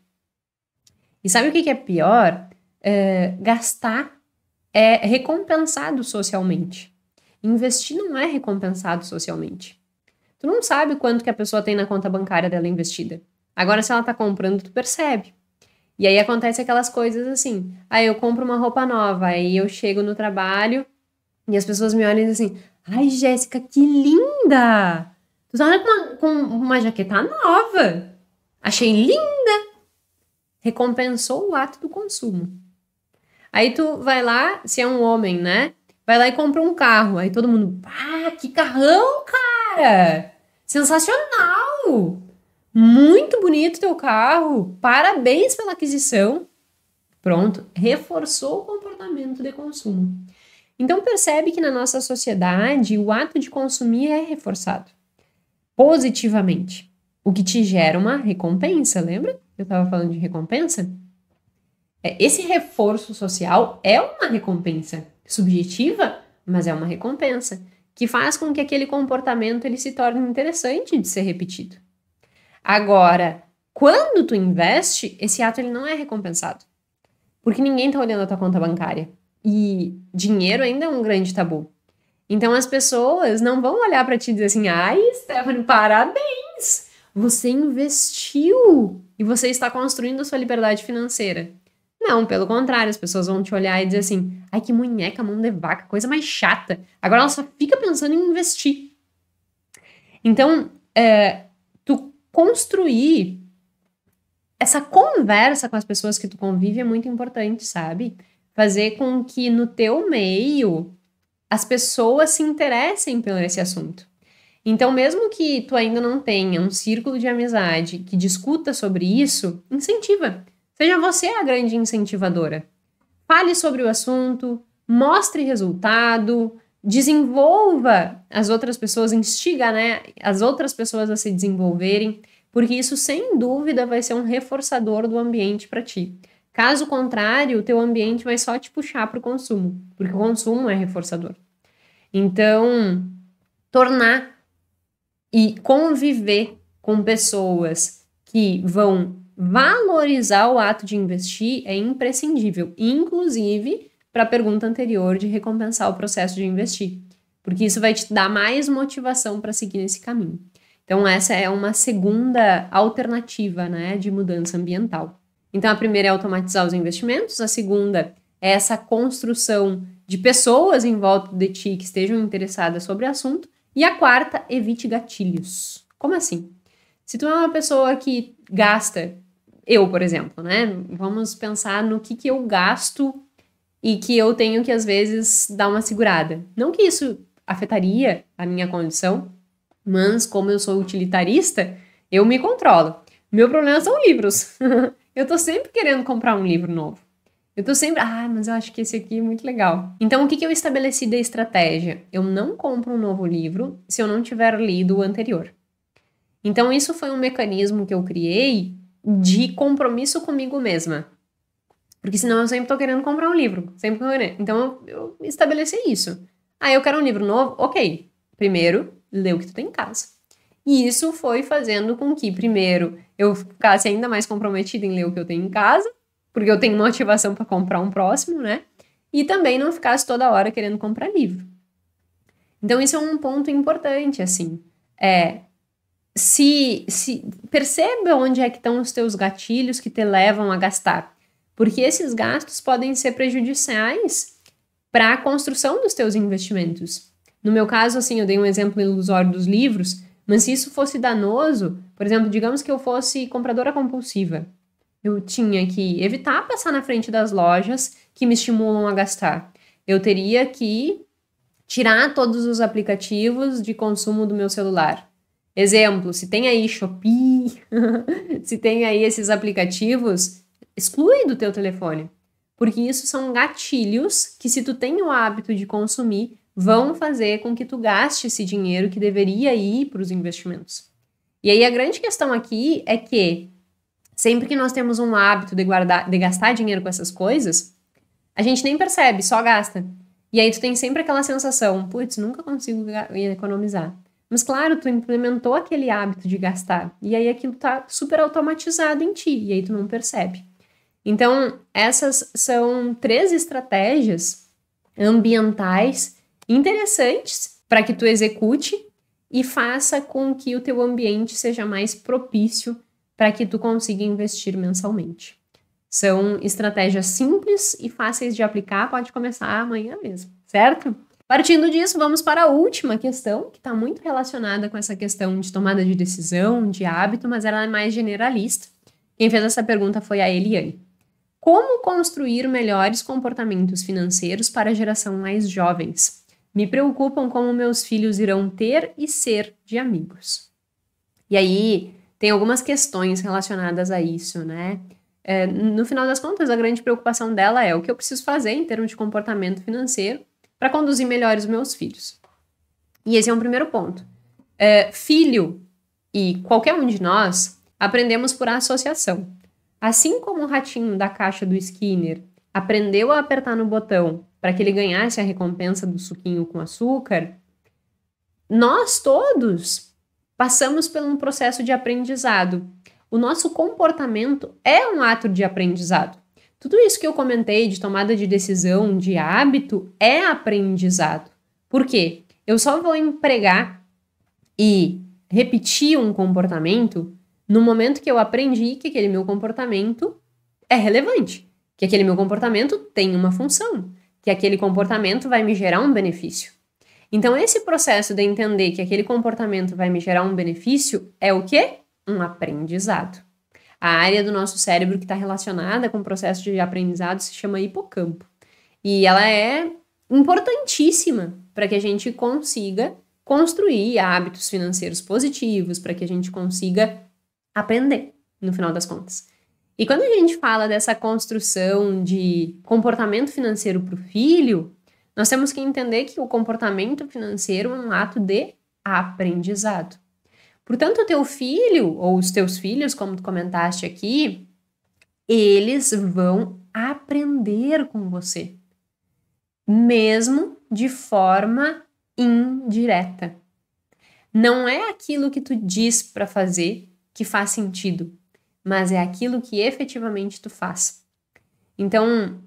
E sabe o que, é pior? É, gastar é recompensado socialmente. Investir não é recompensado socialmente. Tu não sabe quanto que a pessoa tem na conta bancária dela investida. Agora, se ela tá comprando, tu percebe. E aí acontece aquelas coisas assim. Aí eu compro uma roupa nova, aí eu chego no trabalho e as pessoas me olham e dizem assim: Ai, Jéssica, que linda! Tu tá com com uma jaqueta nova. Achei linda! Recompensou o ato do consumo. Aí tu vai lá, se é um homem, né? Vai lá e compra um carro. Aí todo mundo, ah, que carrão, cara! Sensacional! Muito bonito teu carro. Parabéns pela aquisição. Pronto, reforçou o comportamento de consumo. Então percebe que na nossa sociedade o ato de consumir é reforçado positivamente, o que te gera uma recompensa, lembra? Eu estava falando de recompensa? É, esse reforço social é uma recompensa subjetiva, mas é uma recompensa que faz com que aquele comportamento ele se torne interessante de ser repetido. Agora, quando tu investe, esse ato ele não é recompensado. Porque ninguém está olhando a tua conta bancária. E dinheiro ainda é um grande tabu. Então as pessoas não vão olhar para ti e dizer assim: "Ai, Stephanie, parabéns! Você investiu e você está construindo a sua liberdade financeira". Não, pelo contrário, as pessoas vão te olhar e dizer assim: "Ai, que munheca, mão de vaca, coisa mais chata". Agora ela só fica pensando em investir. Então, é, construir essa conversa com as pessoas que tu convive é muito importante, sabe? Fazer com que no teu meio as pessoas se interessem por esse assunto. Então, mesmo que tu ainda não tenha um círculo de amizade que discuta sobre isso, incentiva. Seja você a grande incentivadora. Fale sobre o assunto, mostre resultado, desenvolva as outras pessoas, instiga né, as outras pessoas a se desenvolverem, porque isso sem dúvida vai ser um reforçador do ambiente para ti. Caso contrário, o teu ambiente vai só te puxar para o consumo, porque o consumo é reforçador. Então, tornar e conviver com pessoas que vão valorizar o ato de investir é imprescindível, inclusive para a pergunta anterior de recompensar o processo de investir, porque isso vai te dar mais motivação para seguir nesse caminho. Então, essa é uma segunda alternativa né, de mudança ambiental. Então, a primeira é automatizar os investimentos, a segunda é essa construção de pessoas em volta de ti que estejam interessadas sobre o assunto, e a quarta, evite gatilhos. Como assim? Se tu é uma pessoa que gasta, eu, por exemplo, né? Vamos pensar no que, que eu gasto e que eu tenho que às vezes dar uma segurada. Não que isso afetaria a minha condição, mas como eu sou utilitarista, eu me controlo. Meu problema são livros. eu tô sempre querendo comprar um livro novo. Eu tô sempre, ah, mas eu acho que esse aqui é muito legal. Então, o que, que eu estabeleci da estratégia? Eu não compro um novo livro se eu não tiver lido o anterior. Então, isso foi um mecanismo que eu criei de compromisso comigo mesma. Porque senão eu sempre tô querendo comprar um livro. Sempre. Então eu, eu estabeleci isso. Ah, eu quero um livro novo? Ok. Primeiro, lê o que tu tem em casa. E isso foi fazendo com que, primeiro, eu ficasse ainda mais comprometida em ler o que eu tenho em casa, porque eu tenho motivação para comprar um próximo, né? E também não ficasse toda hora querendo comprar livro. Então, isso é um ponto importante, assim. É, se, se perceba onde é que estão os teus gatilhos que te levam a gastar porque esses gastos podem ser prejudiciais para a construção dos teus investimentos. No meu caso, assim, eu dei um exemplo ilusório dos livros, mas se isso fosse danoso, por exemplo, digamos que eu fosse compradora compulsiva, eu tinha que evitar passar na frente das lojas que me estimulam a gastar. Eu teria que tirar todos os aplicativos de consumo do meu celular. Exemplo, se tem aí Shopee, se tem aí esses aplicativos, exclui do teu telefone. Porque isso são gatilhos que se tu tem o hábito de consumir, vão fazer com que tu gaste esse dinheiro que deveria ir para os investimentos. E aí a grande questão aqui é que sempre que nós temos um hábito de guardar, de gastar dinheiro com essas coisas, a gente nem percebe, só gasta. E aí tu tem sempre aquela sensação, putz, nunca consigo economizar. Mas claro, tu implementou aquele hábito de gastar, e aí aquilo tá super automatizado em ti, e aí tu não percebe. Então, essas são três estratégias ambientais interessantes para que tu execute e faça com que o teu ambiente seja mais propício para que tu consiga investir mensalmente. São estratégias simples e fáceis de aplicar, pode começar amanhã mesmo, certo? Partindo disso, vamos para a última questão, que está muito relacionada com essa questão de tomada de decisão, de hábito, mas ela é mais generalista. Quem fez essa pergunta foi a Eliane. Como construir melhores comportamentos financeiros para a geração mais jovens? Me preocupam como meus filhos irão ter e ser de amigos. E aí, tem algumas questões relacionadas a isso, né? É, no final das contas, a grande preocupação dela é o que eu preciso fazer em termos de comportamento financeiro para conduzir melhor os meus filhos. E esse é um primeiro ponto. É, filho e qualquer um de nós aprendemos por associação. Assim como o ratinho da caixa do Skinner aprendeu a apertar no botão para que ele ganhasse a recompensa do suquinho com açúcar, nós todos passamos por um processo de aprendizado o nosso comportamento é um ato de aprendizado. Tudo isso que eu comentei de tomada de decisão, de hábito, é aprendizado. Por quê? Eu só vou empregar e repetir um comportamento no momento que eu aprendi que aquele meu comportamento é relevante, que aquele meu comportamento tem uma função, que aquele comportamento vai me gerar um benefício. Então, esse processo de entender que aquele comportamento vai me gerar um benefício é o quê? um aprendizado. A área do nosso cérebro que está relacionada com o processo de aprendizado se chama hipocampo. E ela é importantíssima para que a gente consiga construir hábitos financeiros positivos, para que a gente consiga aprender, no final das contas. E quando a gente fala dessa construção de comportamento financeiro para o filho, nós temos que entender que o comportamento financeiro é um ato de aprendizado. Portanto, o teu filho, ou os teus filhos, como tu comentaste aqui, eles vão aprender com você, mesmo de forma indireta. Não é aquilo que tu diz para fazer que faz sentido, mas é aquilo que efetivamente tu faz. Então,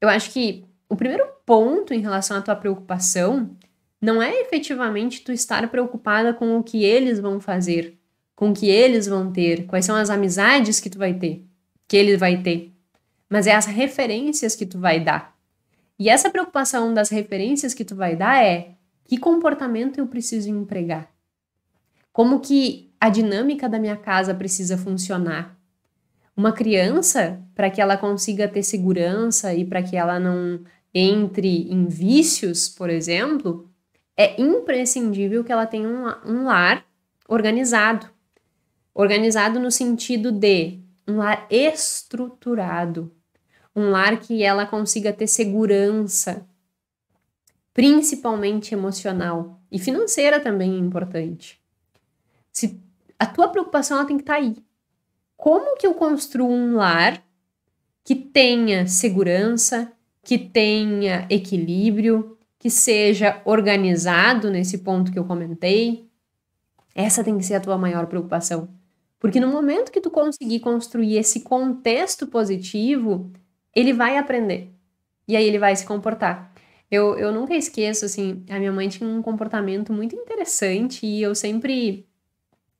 eu acho que o primeiro ponto em relação à tua preocupação não é efetivamente tu estar preocupada com o que eles vão fazer, com o que eles vão ter, quais são as amizades que tu vai ter, que ele vai ter, mas é as referências que tu vai dar. E essa preocupação das referências que tu vai dar é que comportamento eu preciso empregar? Como que a dinâmica da minha casa precisa funcionar? Uma criança, para que ela consiga ter segurança e para que ela não entre em vícios, por exemplo, é imprescindível que ela tenha um, um lar organizado. Organizado no sentido de um lar estruturado, um lar que ela consiga ter segurança, principalmente emocional e financeira também é importante. Se a tua preocupação ela tem que estar tá aí. Como que eu construo um lar que tenha segurança, que tenha equilíbrio, que seja organizado nesse ponto que eu comentei. Essa tem que ser a tua maior preocupação. Porque no momento que tu conseguir construir esse contexto positivo, ele vai aprender. E aí ele vai se comportar. Eu, eu nunca esqueço, assim, a minha mãe tinha um comportamento muito interessante e eu sempre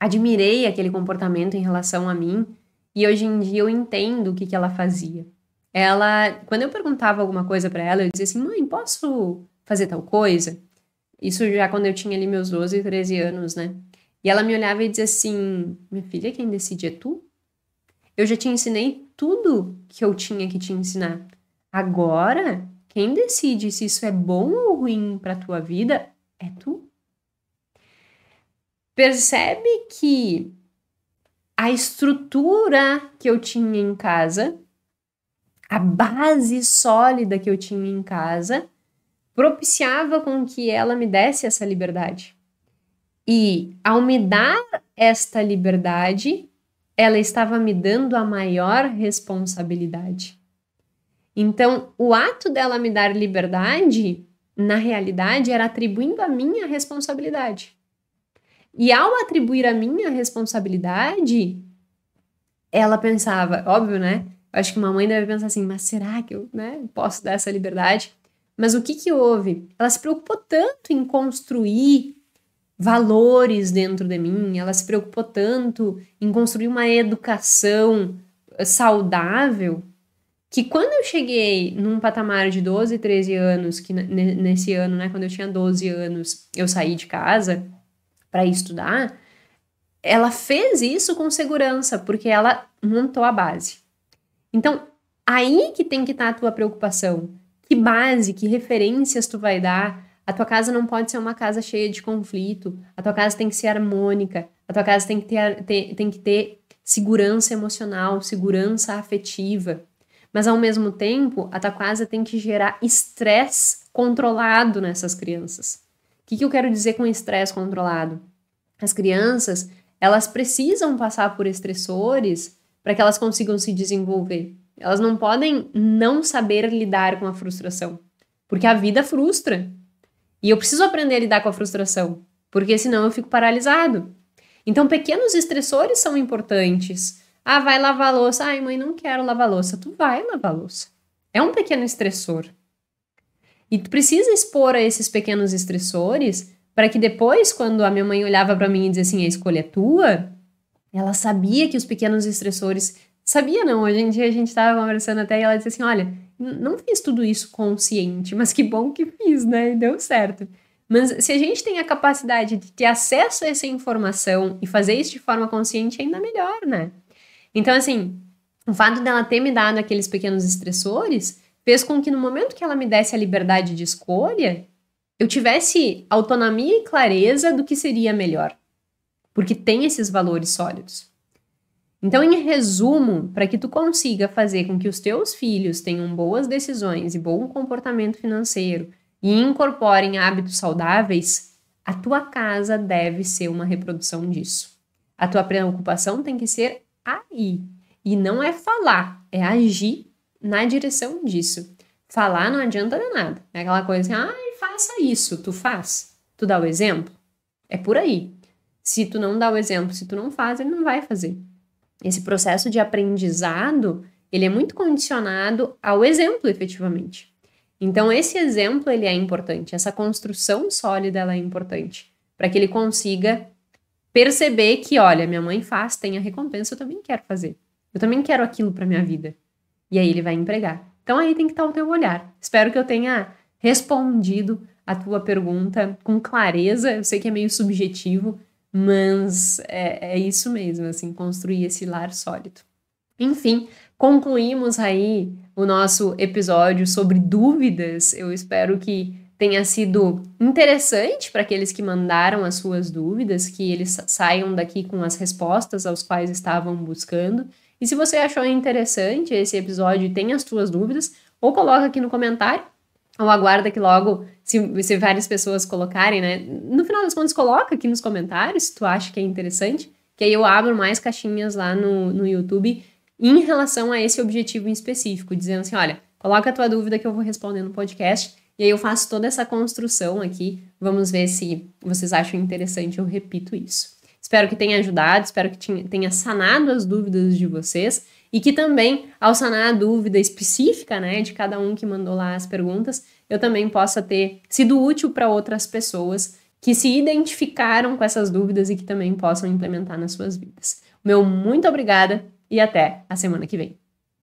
admirei aquele comportamento em relação a mim. E hoje em dia eu entendo o que, que ela fazia. Ela, quando eu perguntava alguma coisa para ela, eu dizia assim: mãe, posso fazer tal coisa? Isso já quando eu tinha ali meus 12, 13 anos, né? E ela me olhava e dizia assim: Minha filha, quem decide é tu? Eu já te ensinei tudo que eu tinha que te ensinar. Agora, quem decide se isso é bom ou ruim para tua vida é tu. Percebe que a estrutura que eu tinha em casa, a base sólida que eu tinha em casa, propiciava com que ela me desse essa liberdade. E ao me dar esta liberdade, ela estava me dando a maior responsabilidade. Então, o ato dela me dar liberdade, na realidade, era atribuindo a minha responsabilidade. E ao atribuir a minha responsabilidade, ela pensava, óbvio, né? Acho que uma mãe deve pensar assim, mas será que eu né, posso dar essa liberdade? Mas o que que houve? Ela se preocupou tanto em construir valores dentro de mim, ela se preocupou tanto em construir uma educação saudável, que quando eu cheguei num patamar de 12, 13 anos, que nesse ano, né, quando eu tinha 12 anos, eu saí de casa para estudar, ela fez isso com segurança, porque ela montou a base. Então, aí que tem que estar tá a tua preocupação. Que base, que referências tu vai dar? A tua casa não pode ser uma casa cheia de conflito. A tua casa tem que ser harmônica. A tua casa tem que ter, ter tem que ter segurança emocional, segurança afetiva. Mas ao mesmo tempo, a tua casa tem que gerar estresse controlado nessas crianças. Que, que eu quero dizer com estresse controlado? As crianças, elas precisam passar por estressores para que elas consigam se desenvolver. Elas não podem não saber lidar com a frustração, porque a vida frustra. E eu preciso aprender a lidar com a frustração, porque senão eu fico paralisado. Então, pequenos estressores são importantes. Ah, vai lavar louça. Ai, mãe, não quero lavar louça. Tu vai lavar louça. É um pequeno estressor. E tu precisa expor a esses pequenos estressores para que depois, quando a minha mãe olhava para mim e dizia assim: a escolha é tua, ela sabia que os pequenos estressores. Sabia não, hoje em dia a gente estava conversando até e ela disse assim: olha, não fiz tudo isso consciente, mas que bom que fiz, né? E deu certo. Mas se a gente tem a capacidade de ter acesso a essa informação e fazer isso de forma consciente, ainda melhor, né? Então, assim, o fato dela ter me dado aqueles pequenos estressores fez com que no momento que ela me desse a liberdade de escolha, eu tivesse autonomia e clareza do que seria melhor. Porque tem esses valores sólidos. Então, em resumo, para que tu consiga fazer com que os teus filhos tenham boas decisões e bom comportamento financeiro e incorporem hábitos saudáveis, a tua casa deve ser uma reprodução disso. A tua preocupação tem que ser aí. E não é falar, é agir na direção disso. Falar não adianta de nada. É aquela coisa assim, ah, faça isso, tu faz. Tu dá o exemplo? É por aí. Se tu não dá o exemplo, se tu não faz, ele não vai fazer. Esse processo de aprendizado, ele é muito condicionado ao exemplo, efetivamente. Então, esse exemplo, ele é importante. Essa construção sólida, ela é importante. Para que ele consiga perceber que, olha, minha mãe faz, tem a recompensa, eu também quero fazer. Eu também quero aquilo para minha vida. E aí ele vai empregar. Então aí tem que estar o teu olhar. Espero que eu tenha respondido a tua pergunta com clareza. Eu sei que é meio subjetivo, mas é, é isso mesmo, assim, construir esse lar sólido. Enfim, concluímos aí o nosso episódio sobre dúvidas. Eu espero que tenha sido interessante para aqueles que mandaram as suas dúvidas, que eles saiam daqui com as respostas aos quais estavam buscando. E se você achou interessante esse episódio e tem as suas dúvidas, ou coloca aqui no comentário, ou aguarda que logo, se, se várias pessoas colocarem, né? No final das contas, coloca aqui nos comentários se tu acha que é interessante, que aí eu abro mais caixinhas lá no, no YouTube em relação a esse objetivo em específico, dizendo assim: olha, coloca a tua dúvida que eu vou responder no podcast. E aí eu faço toda essa construção aqui. Vamos ver se vocês acham interessante, eu repito isso. Espero que tenha ajudado, espero que tenha sanado as dúvidas de vocês e que também, ao sanar a dúvida específica, né, de cada um que mandou lá as perguntas, eu também possa ter sido útil para outras pessoas que se identificaram com essas dúvidas e que também possam implementar nas suas vidas. Meu muito obrigada e até a semana que vem.